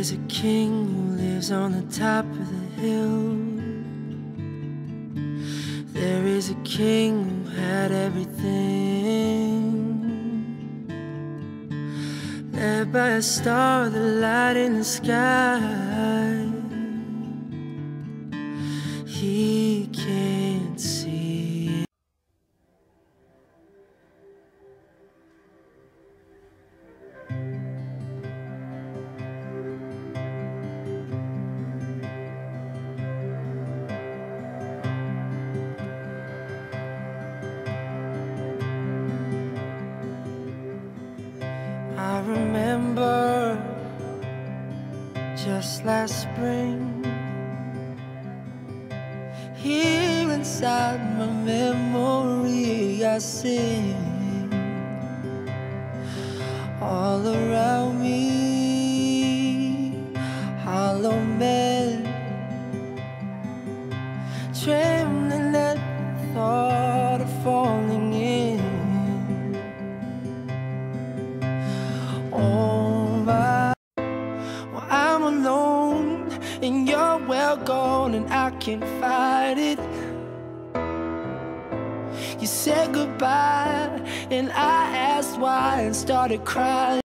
is a king who lives on the top of the hill. There is a king who had everything. Led by a star, the light in the sky. He can't see. I remember just last spring. Here inside my memory, I sing all around alone and you're well gone and I can't fight it. You said goodbye and I asked why and started crying.